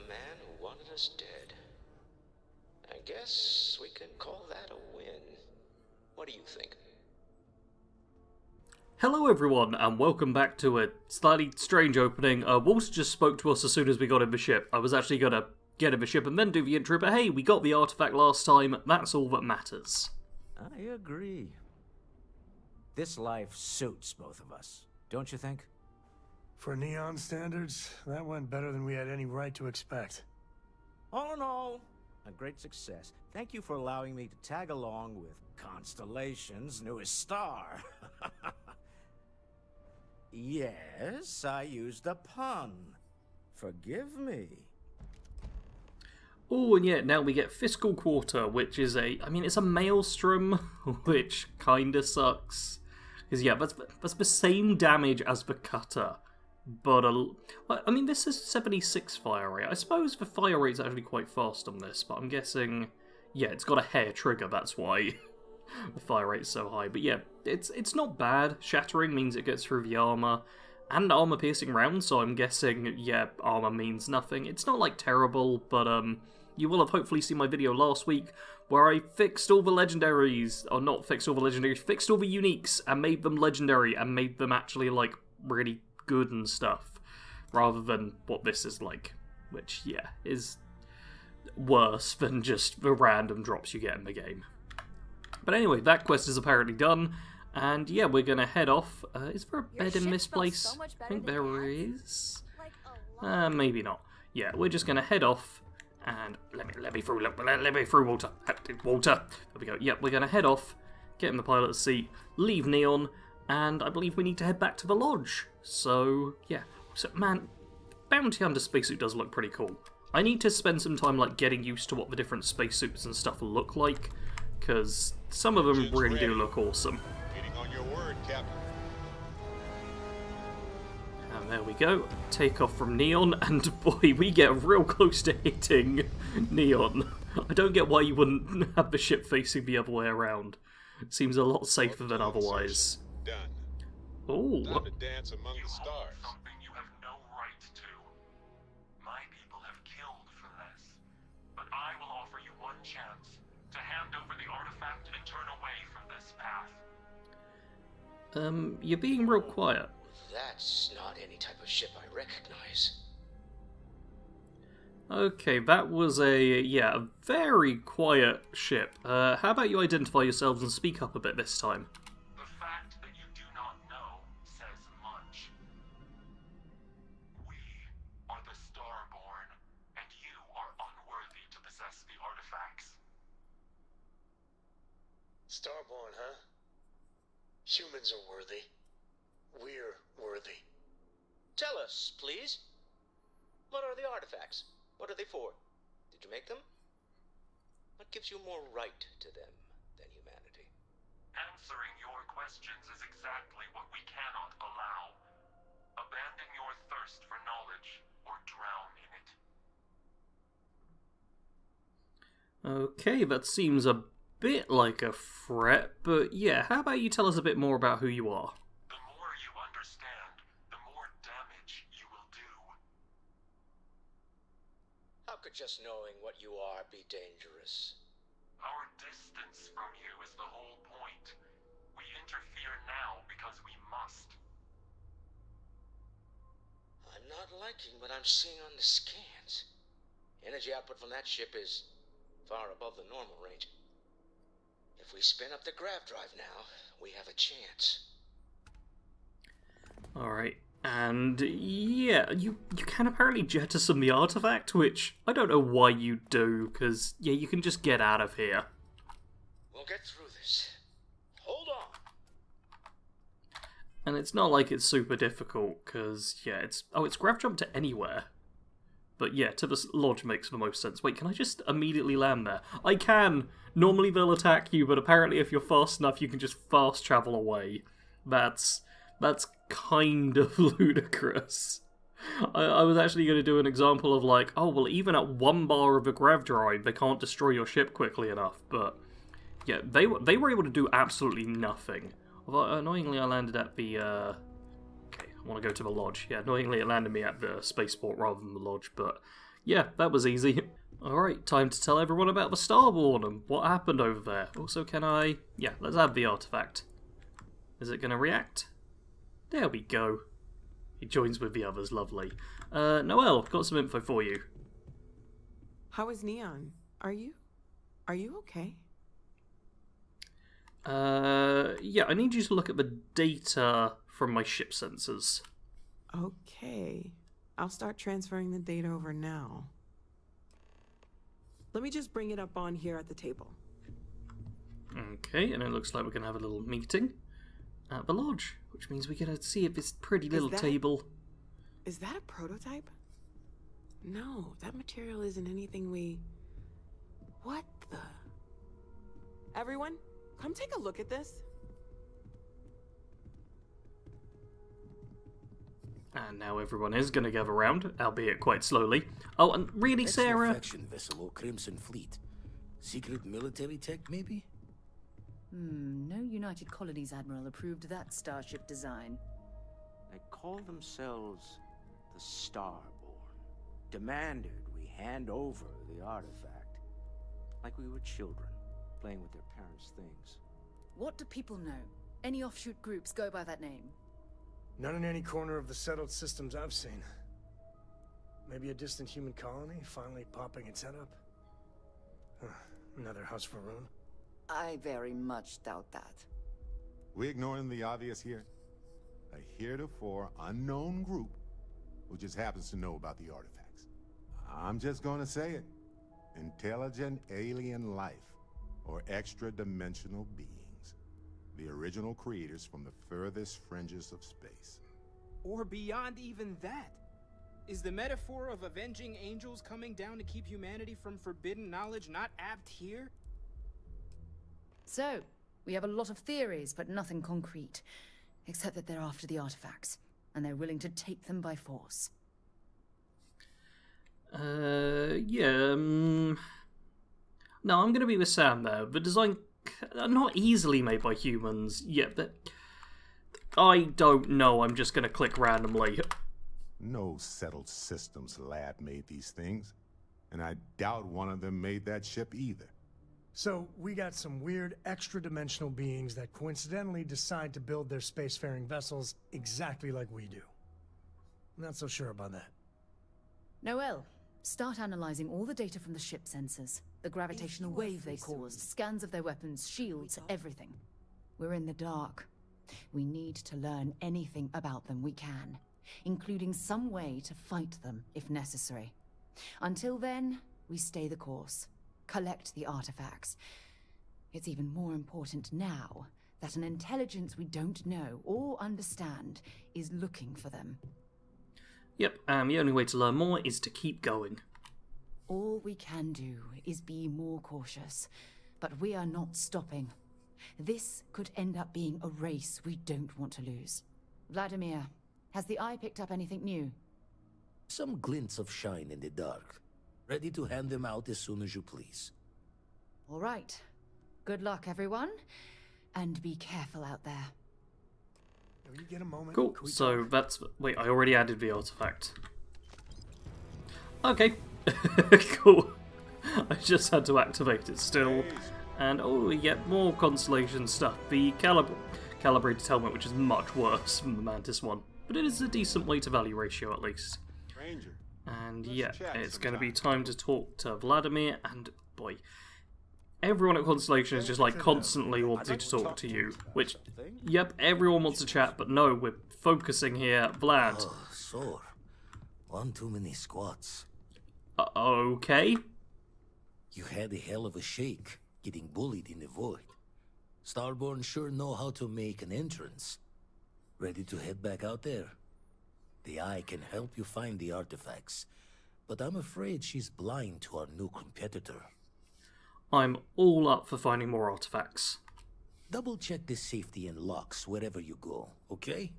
the man who wanted us dead. I guess we can call that a win. What do you think? Hello, everyone, and welcome back to a slightly strange opening. Uh, Walter just spoke to us as soon as we got in the ship. I was actually going to get in the ship and then do the intro, but hey, we got the artifact last time. That's all that matters. I agree. This life suits both of us, don't you think? For Neon standards, that went better than we had any right to expect. All in all, a great success. Thank you for allowing me to tag along with Constellation's newest star. yes, I used a pun. Forgive me. Oh, and yeah, now we get Fiscal Quarter, which is a. I mean, it's a maelstrom, which kinda sucks. Because, yeah, that's, that's the same damage as the Cutter. But, a, I mean, this is 76 fire rate. I suppose the fire rate's actually quite fast on this, but I'm guessing. Yeah, it's got a hair trigger, that's why the fire rate's so high. But yeah, it's it's not bad. Shattering means it gets through the armor and armor piercing rounds, so I'm guessing yeah, armor means nothing. It's not like terrible, but um you will have hopefully seen my video last week where I fixed all the legendaries, or not fixed all the legendaries, fixed all the uniques and made them legendary and made them actually like really good and stuff, rather than what this is like, which yeah is worse than just the random drops you get in the game. But anyway, that quest is apparently done, and yeah, we're gonna head off. Uh, is there a Your bed in this place? so I think there Dad's. Like. Uh, maybe not. Yeah, we're just gonna head off and let me let me through let, let, let me through Walter Walter. There we go. Yep, we're gonna head off, get in the pilot's seat, leave Neon, and I believe we need to head back to the lodge. So yeah, so man, Bounty Hunter spacesuit does look pretty cool. I need to spend some time like getting used to what the different spacesuits and stuff look like, because some of them really do look awesome. Word, And there we go. Take off from Neon, and boy, we get real close to hitting Neon. I don't get why you wouldn't have the ship facing the other way around. It seems a lot safer than otherwise. Done. Oh, Time to dance among the stars. Something you have no right to. My people have killed for this. But I will offer you one chance to hand over the artifact and turn away from this path. um, you're being real quiet. That's not any type of ship I recognize. Okay, that was a, yeah, a very quiet ship. Uh, how about you identify yourselves and speak up a bit this time? Humans are worthy. We're worthy. Tell us, please. What are the artifacts? What are they for? Did you make them? What gives you more right to them than humanity? Answering your questions is exactly what we cannot allow. Abandon your thirst for knowledge or drown in it. Okay, that seems a bit like a threat, but yeah, how about you tell us a bit more about who you are? The more you understand, the more damage you will do. How could just knowing what you are be dangerous? Our distance from you is the whole point. We interfere now because we must. I'm not liking what I'm seeing on the scans. Energy output from that ship is far above the normal range. If we spin up the grav drive now, we have a chance. Alright, and yeah, you, you can apparently jettison the artifact, which I don't know why you do, because, yeah, you can just get out of here. We'll get through this. Hold on. And it's not like it's super difficult, because, yeah, it's. Oh, it's grav jump to anywhere. But yeah, to the s- lodge makes the most sense. Wait, can I just immediately land there? I can! Normally they'll attack you, but apparently if you're fast enough, you can just fast travel away. That's. That's kind of ludicrous. I, I was actually going to do an example of like, oh, well, even at one bar of a grav drive, they can't destroy your ship quickly enough, but. Yeah, they, were- they were able to do absolutely nothing. Although, annoyingly, I landed at the. Uh, Okay, I want to go to the lodge. Yeah, annoyingly, it landed me at the spaceport rather than the lodge, but Yeah, that was easy. Alright, time to tell everyone about the Starborn and what happened over there. Also, can I... Yeah, let's add the artifact. Is it going to react? There we go. He joins with the others, lovely. Uh, Noel, got some info for you. How is Neon? Are you? Are you okay? Uh, yeah, I need you to look at the data from my ship sensors. Okay. I'll start transferring the data over now. Let me just bring it up on here at the table. Okay, and it looks like we're going to have a little meeting at the lodge, which means we're going to see if this pretty little that- table. Is that a prototype? No, that material isn't anything we. What the? Everyone, come take a look at this. And now everyone is going to gather round, albeit quite slowly. Oh, and really, Sarah? Extraction vessel or Crimson Fleet. Secret military tech, maybe? Hmm, no United Colonies Admiral approved that starship design. They call themselves the Starborn. Demanded we hand over the artifact. Like we were children, playing with their parents' things. What do people know? Any offshoot groups go by that name? Not in any corner of the settled systems I've seen. Maybe a distant human colony finally popping its head up? Huh, Another house Va'ruun? I very much doubt that. We ignoring the obvious here? A heretofore unknown group who just happens to know about the artifacts. I'm just gonna say it. Intelligent alien life, or extra-dimensional beings. The original creators from the furthest fringes of space. Or beyond even that. Is the metaphor of avenging angels coming down to keep humanity from forbidden knowledge not apt here? So, we have a lot of theories, but nothing concrete. Except that they're after the artifacts, and they're willing to take them by force. Uh, yeah. Um... No, I'm going to be with Sam there. The design, not easily made by humans. Yeah, but I don't know. I'm just going to click randomly. No settled systems lab made these things. And I doubt one of them made that ship either. So, we got some weird extra dimensional beings that coincidentally decide to build their spacefaring vessels exactly like we do. Not so sure about that. Noel, start analyzing all the data from the ship sensors. The gravitational wave they caused, scans of their weapons, shields, everything. We're in the dark. We need to learn anything about them we can, including some way to fight them if necessary. Until then, we stay the course, collect the artifacts. It's even more important now that an intelligence we don't know or understand is looking for them. Yep, and the only way to learn more is to keep going. All we can do is be more cautious, but we are not stopping. This could end up being a race we don't want to lose. Vladimir, has the Eye picked up anything new? Some glints of shine in the dark. Ready to hand them out as soon as you please. All right. Good luck, everyone. And be careful out there. Will you get a moment? Cool. So talk? that's wait. I already added the artifact. Okay. cool. I just had to activate it still. And oh, we get more constellation stuff. The calib- calibrated helmet, which is much worse than the Mantis one, but it is a decent weight to value ratio at least. Stranger. And Let's yeah, it's going to be time to talk to Vladimir. And boy, everyone at Constellation is just like constantly wanting to talk to you. Which, yep, everyone wants to chat, but no, we're focusing here. Vlad, Oh, sore. One too many squats. Uh, okay. You had a hell of a shake, getting bullied in the void. Starborn sure know how to make an entrance. Ready to head back out there? The Eye can help you find the artifacts, but I'm afraid she's blind to our new competitor. I'm all up for finding more artifacts. Double check the safety and locks wherever you go, okay?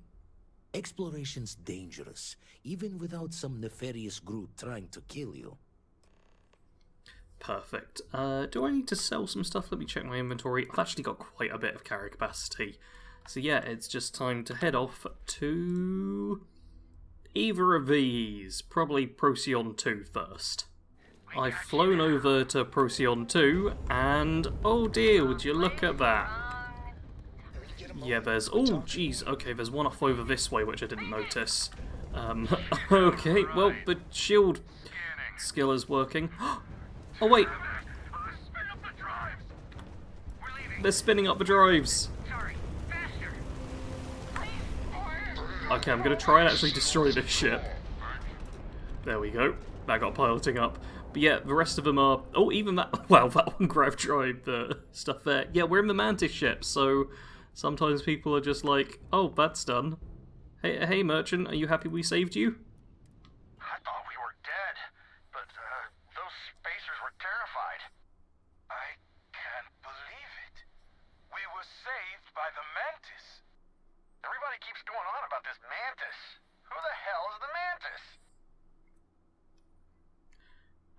Exploration's dangerous, even without some nefarious group trying to kill you. Perfect. Uh, do I need to sell some stuff? Let me check my inventory. I've actually got quite a bit of carry capacity. So yeah, it's just time to head off to either of these. Probably Procyon 2 first. I've flown over to Procyon 2, and oh dear, would you look at that? Yeah, there's... Oh, jeez. Okay, there's one off over this way, which I didn't notice. Um, okay, well, the shield skill is working. Oh, wait. They're spinning up the drives. Okay, I'm going to try and actually destroy this ship. There we go. That got piloting up. But yeah, the rest of them are... Oh, even that... Wow, that one grav drive, the stuff there. Yeah, we're in the Mantis ship, so sometimes people are just like, oh, that's done. Hey, hey, merchant, are you happy we saved you? I thought we were dead, but uh, those spacers were terrified. I can't believe it. We were saved by the Mantis. Everybody keeps going on about this Mantis. Who the hell is the Mantis?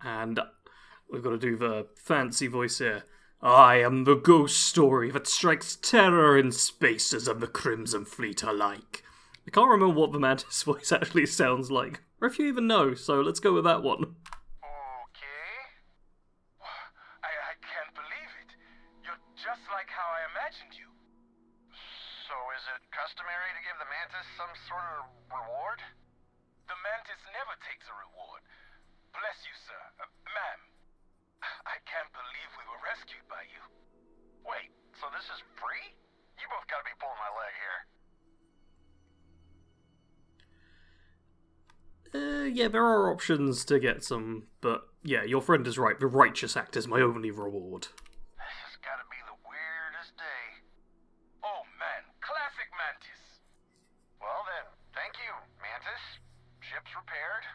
And we've got to do the fancy voice here. I am the ghost story that strikes terror in spaces of the Crimson Fleet alike. I can't remember what the Mantis voice actually sounds like, or if you even know, so let's go with that one. Okay. I, I can't believe it. You're just like how I imagined you. So is it customary to give the Mantis some sort of reward? The Mantis never takes a reward. Bless you, sir. Uh, ma'am. I can't believe we were rescued by you. Wait, so this is free? You both gotta be pulling my leg here. Uh, yeah, there are options to get some, but yeah, your friend is right. The righteous act is my only reward. This has gotta be the weirdest day. Oh man, classic Mantis. Well then, thank you, Mantis. Ship's repaired.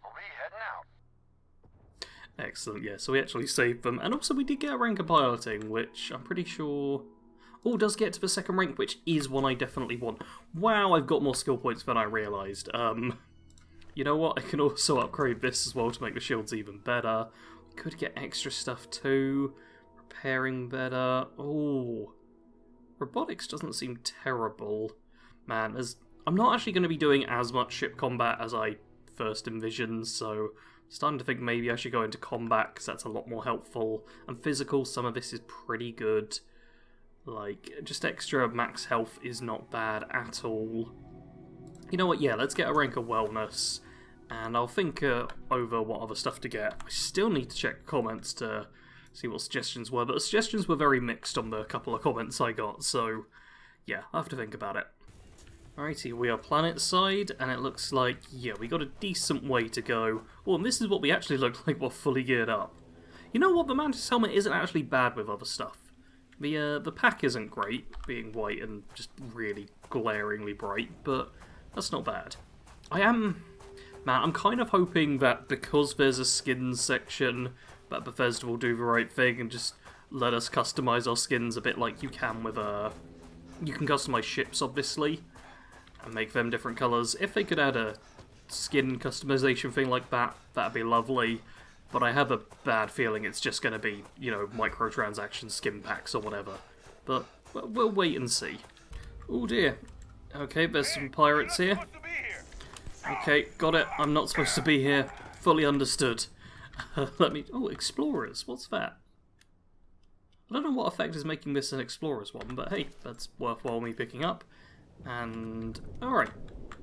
We'll be heading out. Excellent, yeah, so we actually saved them. And also, we did get a rank of piloting, which I'm pretty sure. Oh, does get to the second rank, which is one I definitely want. Wow, I've got more skill points than I realised. Um, you know what? I can also upgrade this as well to make the shields even better. Could get extra stuff too. Repairing better. Oh, robotics doesn't seem terrible. Man, as I'm not actually going to be doing as much ship combat as I first envisioned, so starting to think maybe I should go into combat because that's a lot more helpful. And physical, some of this is pretty good. Like, just extra max health is not bad at all. You know what, yeah, let's get a rank of wellness. And I'll think uh, over what other stuff to get. I still need to check comments to see what suggestions were, but the suggestions were very mixed on the couple of comments I got, so yeah, i have to think about it. Alrighty, we are planet side, and it looks like, yeah, we got a decent way to go. Oh, and this is what we actually look like we're fully geared up. You know what, the Mantis helmet isn't actually bad with other stuff. The, uh, the pack isn't great, being white and just really glaringly bright, but that's not bad. I am... Man, I'm kind of hoping that because there's a skins section, that Bethesda will do the right thing and just let us customize our skins a bit like you can with, uh... You can customize ships, obviously, and make them different colours. If they could add a skin customization thing like that, that'd be lovely. But I have a bad feeling it's just going to be, you know, microtransaction skin packs or whatever. But we'll wait and see. Oh dear. Okay, there's some pirates here. Okay, got it. I'm not supposed to be here. Fully understood. Let me... Oh, explorers. What's that? I don't know what effect is making this an explorers one, but hey, that's worthwhile me picking up. And, alright,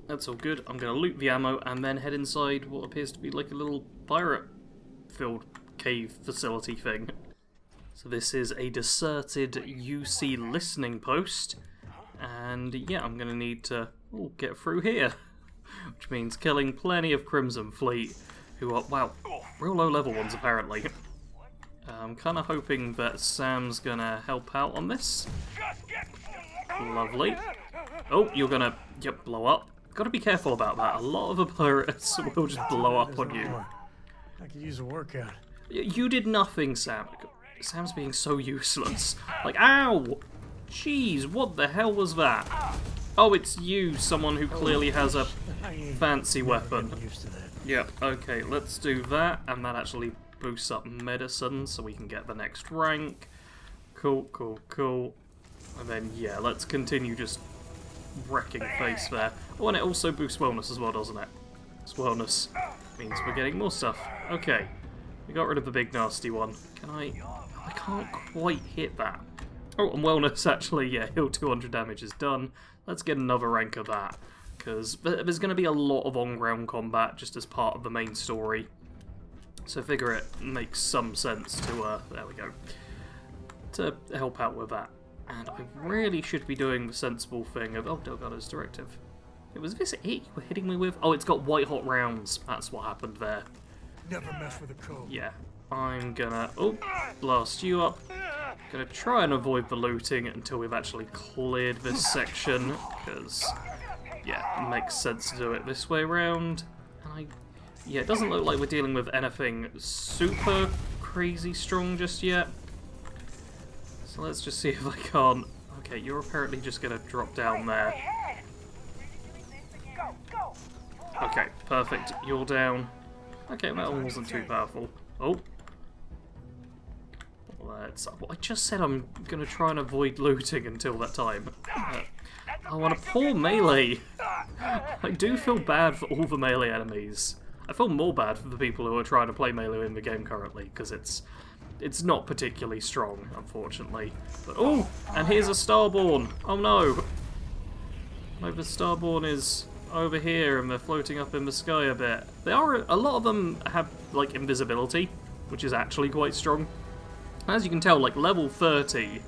that's all good. I'm going to loot the ammo and then head inside what appears to be like a little pirate-filled cave facility thing. So this is a deserted UC listening post, and yeah, I'm going to need to ooh, get through here, which means killing plenty of Crimson Fleet, who are, wow, real low level ones apparently. I'm kind of hoping that Sam's going to help out on this. Lovely. Oh, you're gonna yep, blow up. Gotta be careful about that. A lot of the pirates will just blow up on you. I could use a workout. You did nothing, Sam. Sam's being so useless. Like, ow! Jeez, what the hell was that? Oh, it's you, someone who oh, clearly has a fancy weapon. Yep, okay, let's do that, and that actually boosts up medicine so we can get the next rank. Cool, cool, cool. And then, yeah, let's continue just wrecking face there. Oh, and it also boosts wellness as well, doesn't it? It's wellness means we're getting more stuff. Okay, we got rid of the big nasty one. Can I... I can't quite hit that. Oh, and wellness actually, yeah, heal 200 damage is done. Let's get another rank of that, because there's going to be a lot of on-ground combat just as part of the main story. So figure it makes some sense to, uh, there we go, to help out with that. And I really should be doing the sensible thing of, oh, Delgado's directive. It was this it you were hitting me with? Oh, it's got white hot rounds. That's what happened there. Never mess with a code. Yeah. I'm gonna, oh, blast you up. Gonna try and avoid the looting until we've actually cleared this section, because, yeah, it makes sense to do it this way around. And I, yeah, it doesn't look like we're dealing with anything super crazy strong just yet. So let's just see if I can't... Okay, you're apparently just gonna drop down there. Okay, perfect. You're down. Okay, that one wasn't too powerful. Oh, Let's. I just said I'm going to try and avoid looting until that time. Uh, I want a poor melee. I do feel bad for all the melee enemies. I feel more bad for the people who are trying to play melee in the game currently, because it's it's not particularly strong, unfortunately. But oh, and here's a Starborn. Oh no. The Starborn is over here, and they're floating up in the sky a bit. They are a lot of them have like invisibility, which is actually quite strong. As you can tell, like, level 30,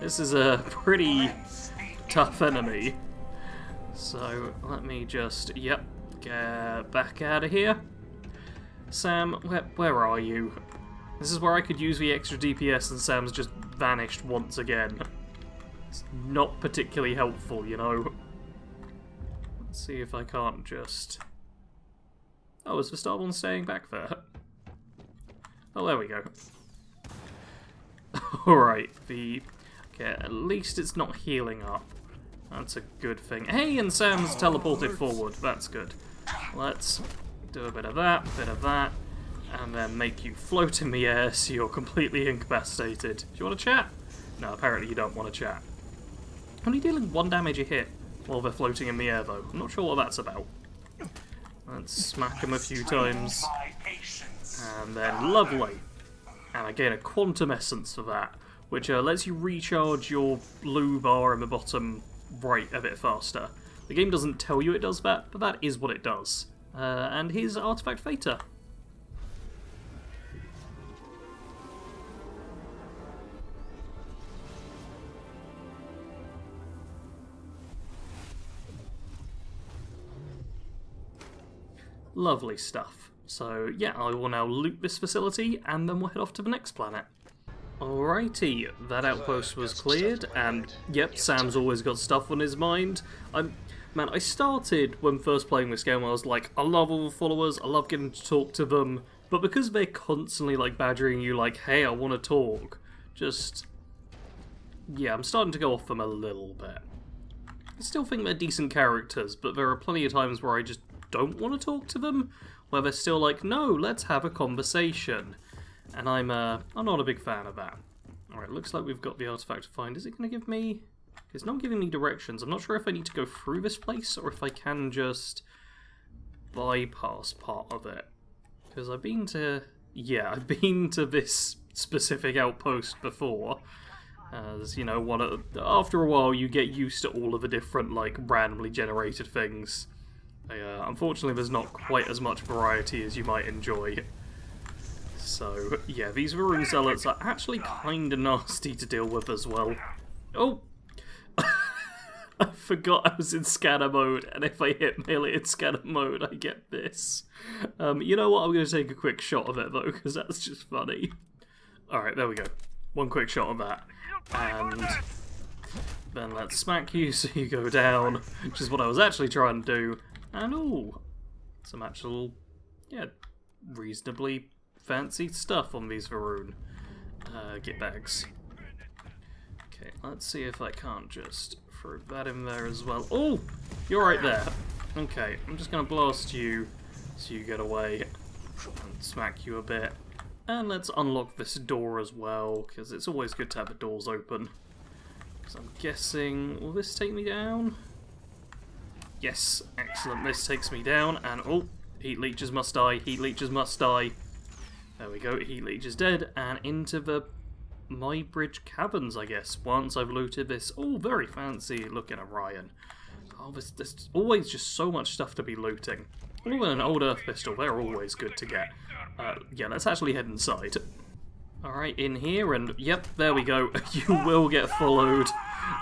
this is a pretty tough enemy. So, let me just, yep, get back out of here. Sam, where, where are you? This is where I could use the extra DPS and Sam's just vanished once again. It's not particularly helpful, you know. Let's see if I can't just... Oh, is the Starborn staying back there? Oh, there we go. Alright, the... Okay, at least it's not healing up. That's a good thing. Hey, and Sam's teleported forward. That's good. Let's do a bit of that, a bit of that, and then make you float in the air so you're completely incapacitated. Do you want to chat? No, apparently you don't want to chat. Only dealing one damage a hit while they're floating in the air, though. I'm not sure what that's about. Let's smack them a few times. And then, lovely and I gain a quantum essence for that, which uh, lets you recharge your blue bar in the bottom right a bit faster. The game doesn't tell you it does that, but that is what it does. Uh, and here's Artifact Theta. Lovely stuff. So yeah, I will now loot this facility and then we'll head off to the next planet. Alrighty, that outpost was cleared, and yep, Sam's always got stuff on his mind. I'm, man, I started when first playing this game, I was like, I love all the followers, I love getting to talk to them, but because they're constantly like badgering you like, hey, I want to talk, just, yeah, I'm starting to go off them a little bit. I still think they're decent characters, but there are plenty of times where I just don't want to talk to them, where they're still like, no, let's have a conversation. And I'm, uh, I'm not a big fan of that. Alright, looks like we've got the artifact to find. Is it going to give me... It's not giving me directions. I'm not sure if I need to go through this place or if I can just bypass part of it. Because I've been to... Yeah, I've been to this specific outpost before. As, you know, one of, after a while you get used to all of the different, like, randomly generated things uh, unfortunately, there's not quite as much variety as you might enjoy. So, yeah, these Va'ruun Zealots are actually kind of nasty to deal with as well. Oh! I forgot I was in scanner mode, and if I hit melee in scanner mode, I get this. Um, you know what, I'm going to take a quick shot of it, though, because that's just funny. Alright, there we go. One quick shot of that. And then let's smack you so you go down, which is what I was actually trying to do. And oh, some actual, yeah, reasonably fancy stuff on these Va'ruun uh, get bags. Okay, let's see if I can't just throw that in there as well. Oh, you're right there. Okay, I'm just going to blast you so you get away and smack you a bit. And let's unlock this door as well, because it's always good to have the doors open. So I'm guessing, will this take me down? Yes, excellent. This takes me down, and oh, heat leeches must die. Heat leeches must die. There we go. Heat leech is dead, and into the my bridge caverns, I guess. Once I've looted this, all very fancy looking Orion. Oh, there's, there's always just so much stuff to be looting. Ooh, and an old Earth pistol. They're always good to get. Uh, yeah, let's actually head inside. Alright, in here, and yep, there we go. you will get followed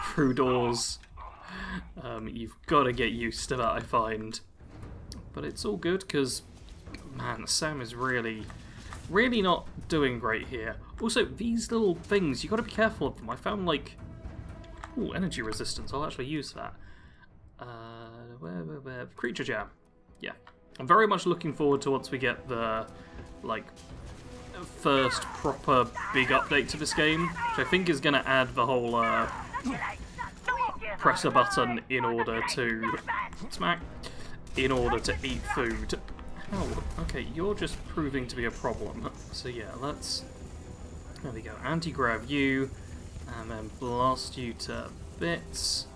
through doors. Um, you've got to get used to that, I find. But it's all good, because, man, Sam is really, really not doing great here. Also, these little things, you've got to be careful of them. I found, like, ooh, energy resistance. I'll actually use that. Uh, where, where, where? Creature Jam. Yeah. I'm very much looking forward to once we get the, like, first proper big update to this game, which I think is going to add the whole, uh, press a button in order to smack in order to eat food. Oh, okay, you're just proving to be a problem. So yeah, let's there we go. Anti-grav you, and then blast you to bits.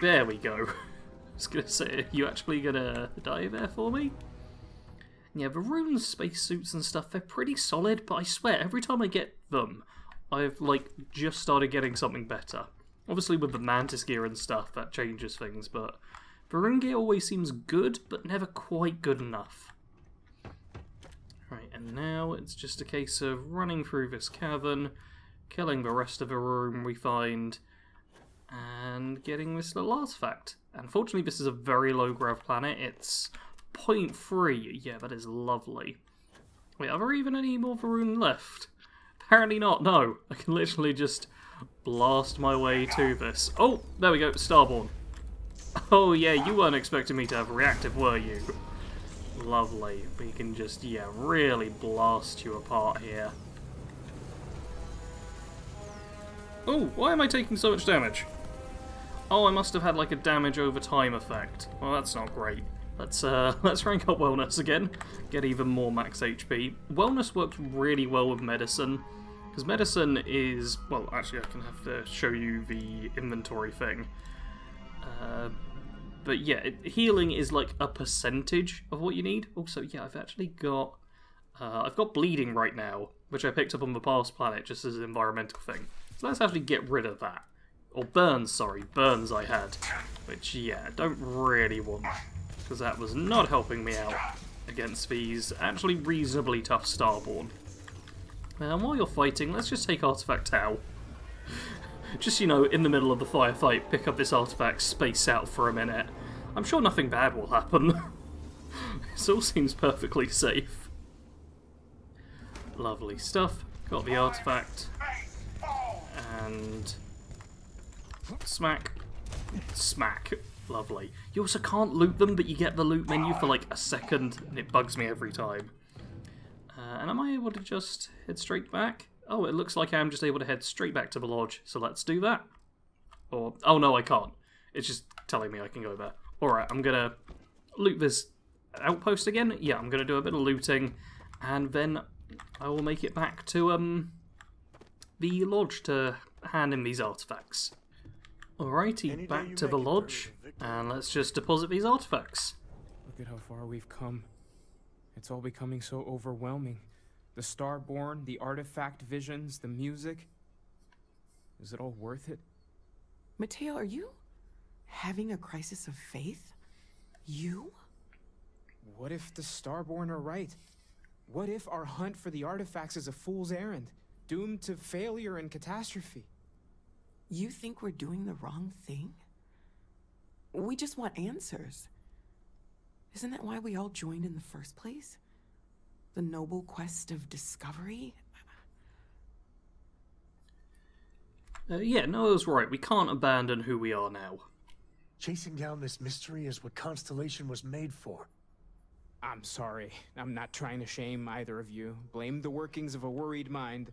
There we go. I was gonna say, are you actually gonna die there for me? Yeah, the rune spacesuits and stuff, they're pretty solid, but I swear, every time I get them, I've like just started getting something better. Obviously with the mantis gear and stuff that changes things, but gear always seems good, but never quite good enough. Right, and now it's just a case of running through this cavern, killing the rest of the room we find, and getting this little artifact. Unfortunately, this is a very low grav planet. It's 0.3. Yeah, that is lovely. Wait, are there even any more Va'ruun left? Apparently not, no. I can literally just blast my way to this. Oh, there we go, Starborn. Oh yeah, you weren't expecting me to have reactive, were you? Lovely. We can just, yeah, really blast you apart here. Oh, why am I taking so much damage? Oh, I must have had like a damage over time effect. Well, that's not great. Let's uh, let's rank up wellness again, get even more max HP. Wellness works really well with medicine, because medicine is well. Actually, I can have to show you the inventory thing. Uh, but yeah, healing is like a percentage of what you need. Also, yeah, I've actually got uh, I've got bleeding right now, which I picked up on the past planet just as an environmental thing. So let's actually get rid of that. Or burns, sorry, burns I had, which yeah, don't really want because that was not helping me out against these actually reasonably tough Starborn. And while you're fighting, let's just take Artifact Tau. just, you know, in the middle of the firefight, pick up this artifact, space out for a minute. I'm sure nothing bad will happen. this all seems perfectly safe. Lovely stuff. Got the artifact. And... Smack. Smack. Lovely. You also can't loot them, but you get the loot menu for like a second, and it bugs me every time. Uh, and am I able to just head straight back? Oh, it looks like I'm just able to head straight back to the lodge, so let's do that. Or, oh no, I can't. It's just telling me I can go there. Alright, I'm gonna loot this outpost again. Yeah, I'm gonna do a bit of looting, and then I will make it back to um the lodge to hand in these artifacts. Alrighty, back to the lodge, and let's just deposit these artifacts. Look at how far we've come. It's all becoming so overwhelming. The Starborn, the artifact visions, the music. Is it all worth it? Matteo, are you having a crisis of faith? You? What if the Starborn are right? What if our hunt for the artifacts is a fool's errand, doomed to failure and catastrophe? You think we're doing the wrong thing? We just want answers. Isn't that why we all joined in the first place? The noble quest of discovery? Uh, yeah, Noah's right. We can't abandon who we are now. Chasing down this mystery is what Constellation was made for. I'm sorry. I'm not trying to shame either of you. Blame the workings of a worried mind.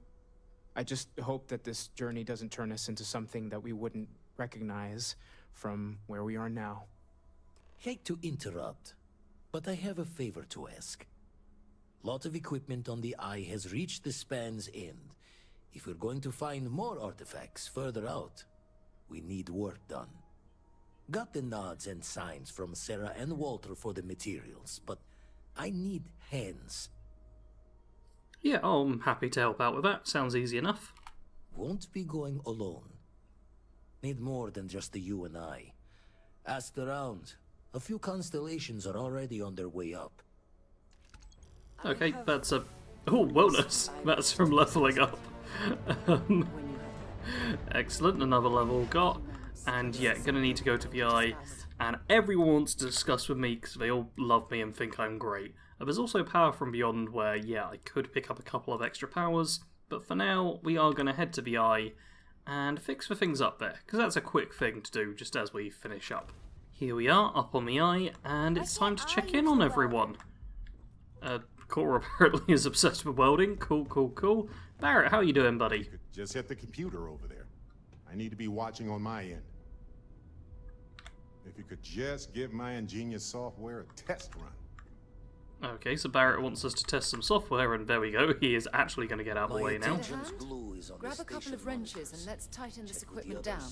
I just hope that this journey doesn't turn us into something that we wouldn't recognize from where we are now. Hate to interrupt, but I have a favor to ask. Lot of equipment on the Eye has reached the span's end. If we're going to find more artifacts further out, we need work done. Got the nods and signs from Sarah and Walter for the materials, but I need hands. Yeah, I'm happy to help out with that. Sounds easy enough. Won't be going alone. Need more than just the you and I. Asked around. A few constellations are already on their way up. Okay, that's a... Oh, wellness! That's from leveling up. um, excellent, another level got. And yeah, gonna need to go to VI. And everyone wants to discuss with me because they all love me and think I'm great. Uh, there's also Power from Beyond where, yeah, I could pick up a couple of extra powers. But for now, we are to head to VI and fix the things up there. Because that's a quick thing to do just as we finish up. Here we are, up on the eye, and it's time to check in on everyone. Uh, Cora apparently is obsessed with welding. Cool, cool, cool. Barrett, how are you doing, buddy? Just hit the computer over there. I need to be watching on my end. If you could just give my ingenious software a test run. Okay, so Barrett wants us to test some software, and there we go. He is actually going to get out of the way now. attention's glue is on Grab a couple of wrenches and let's tighten this Check with the equipment down.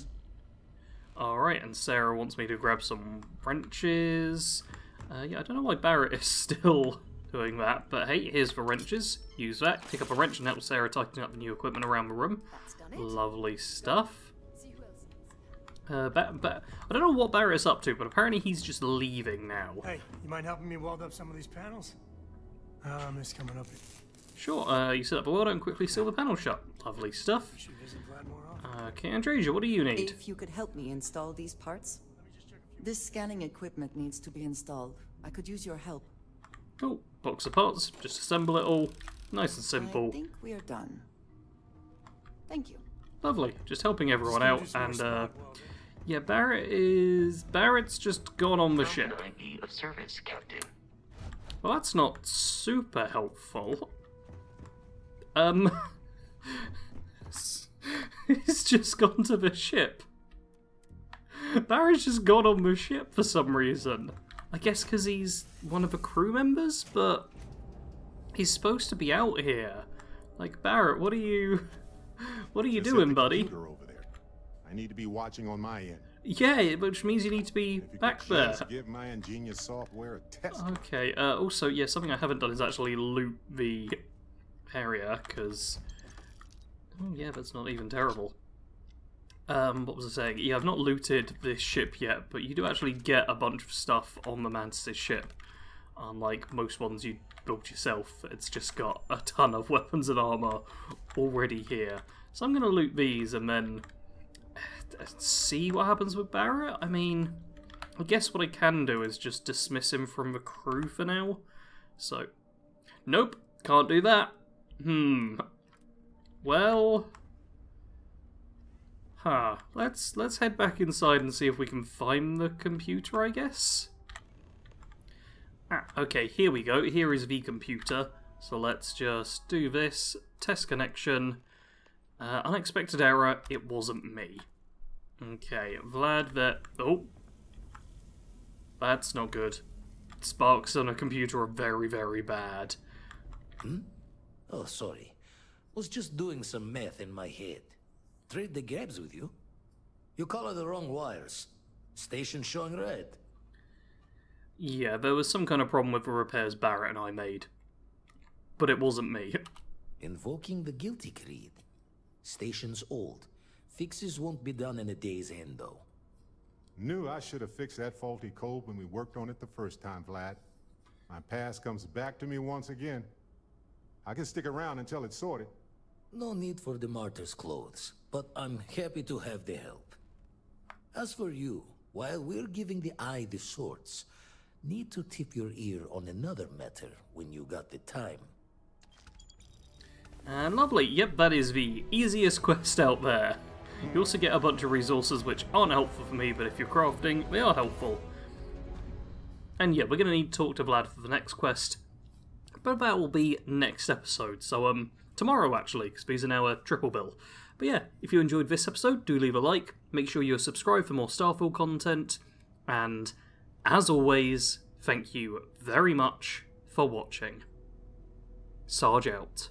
Alright, and Sarah wants me to grab some wrenches. Uh, yeah, I don't know why Barrett is still doing that, but hey, here's the wrenches. Use that. Pick up a wrench and help Sarah tighten up the new equipment around the room. That's done it. Lovely stuff. Uh, ba- ba- I don't know what Barrett's up to, but apparently he's just leaving now. Hey, you mind helping me weld up some of these panels? Um, it's coming up. here. Sure, uh, you set up a welder and quickly seal the panel shut. Lovely stuff. Should visit Vlad more often. Okay, Andreja, what do you need? If you could help me install these parts. This scanning equipment needs to be installed. I could use your help. Oh, box of parts. Just assemble it all. Nice and simple. I think we are done. Thank you. Lovely. Just helping everyone out. And, uh, spot welding. Yeah, Barrett is. Barrett's just gone on the ship. Be of service, Captain. Well, that's not super helpful. Um. he's just gone to the ship. Barrett's just gone on the ship for some reason. I guess because he's one of the crew members, but he's supposed to be out here. Like Barrett, what are you, what are you Just doing, buddy? over there. I need to be watching on my end. Yeah, which means you need to be back there. give my ingenious software a test. Okay. Uh, also, yeah, something I haven't done is actually loot the area because. Oh yeah, that's not even terrible. Um, what was I saying? Yeah, I've not looted this ship yet, but you do actually get a bunch of stuff on the Mantis' ship. Unlike most ones you build yourself, it's just got a ton of weapons and armor already here. So I'm gonna loot these and then see what happens with Barrett. I mean, I guess what I can do is just dismiss him from the crew for now. So, nope, can't do that. Hmm. Well, huh. Let's let's head back inside and see if we can find the computer. I guess. Ah, okay. Here we go. Here is the computer. So let's just do this. Test connection. Uh, unexpected error. It wasn't me. Okay, Vlad. That. Oh, that's not good. Sparks on a computer are very, very bad. Hmm? Oh, sorry. Was just doing some math in my head. Trade the gaps with you. You color the wrong wires. Station showing red. Yeah, there was some kind of problem with the repairs Barrett and I made. But it wasn't me. Invoking the guilty creed. Station's old. Fixes won't be done in a day's end, though. Knew I should have fixed that faulty code when we worked on it the first time, Vlad. My past comes back to me once again. I can stick around until it's sorted. No need for the martyr's clothes, but I'm happy to have the help. As for you, while we're giving the eye the swords, need to tip your ear on another matter when you got the time. And lovely, yep, that is the easiest quest out there. You also get a bunch of resources which aren't helpful for me, but if you're crafting, they are helpful. And yeah, we're going to need to talk to Vlad for the next quest, but that will be next episode. So, um, tomorrow actually, because these are now a triple bill. But yeah, if you enjoyed this episode, do leave a like, make sure you're subscribed for more Starfield content, and as always, thank you very much for watching. Sarge out.